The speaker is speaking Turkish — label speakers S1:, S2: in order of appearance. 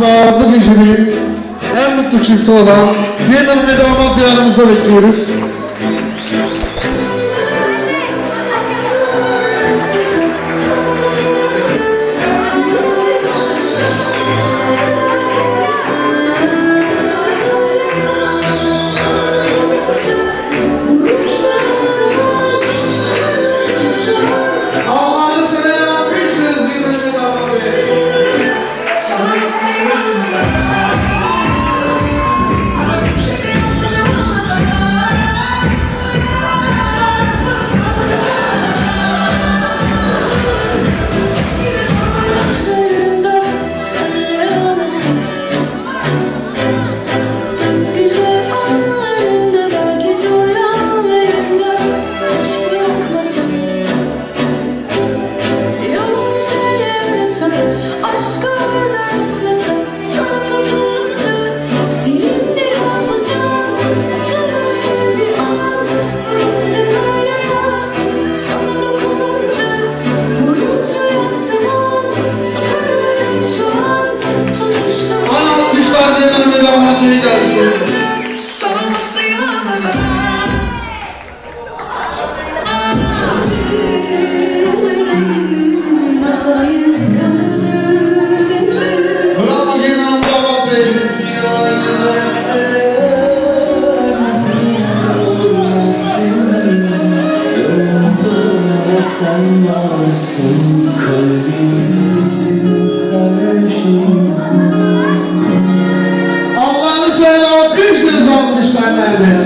S1: yarışma bu gecenin en mutlu çifti olan Demir ve damat yarımıza bekliyoruz.
S2: Sen varsın kalbimizin her şeyi
S1: Allah'ını söyle bir
S3: sürü zanmışlar nerede?